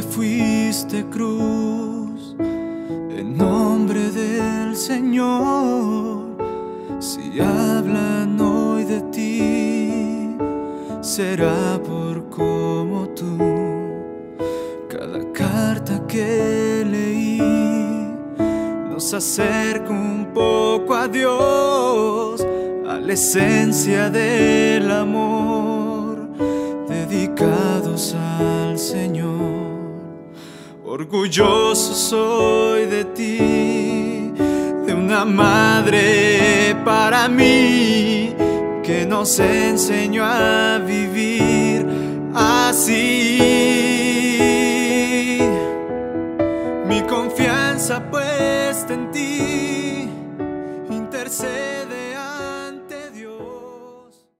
fuiste cruz en nombre del Señor. Si hablan hoy de ti, será por como tú. Cada carta que leí nos acerca un poco a Dios, a la esencia del amor, dedicados al Señor. Orgulloso soy de ti, de una madre para mí que nos enseñó a vivir así. Mi confianza puesta en ti.